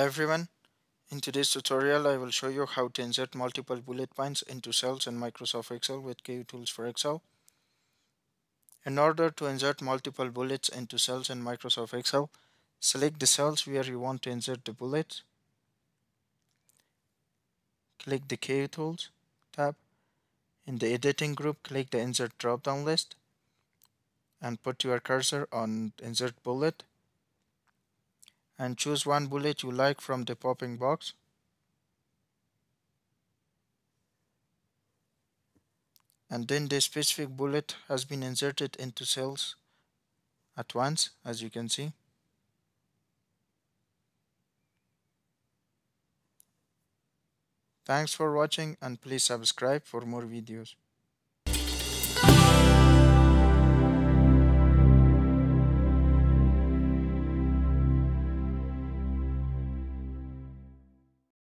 everyone. In today's tutorial, I will show you how to insert multiple bullet points into cells in Microsoft Excel with Kutools for Excel. In order to insert multiple bullets into cells in Microsoft Excel, select the cells where you want to insert the bullets. Click the Kutools tab. In the editing group, click the Insert drop-down list and put your cursor on Insert Bullet and choose one bullet you like from the popping box. And then the specific bullet has been inserted into cells at once as you can see. Thanks for watching and please subscribe for more videos.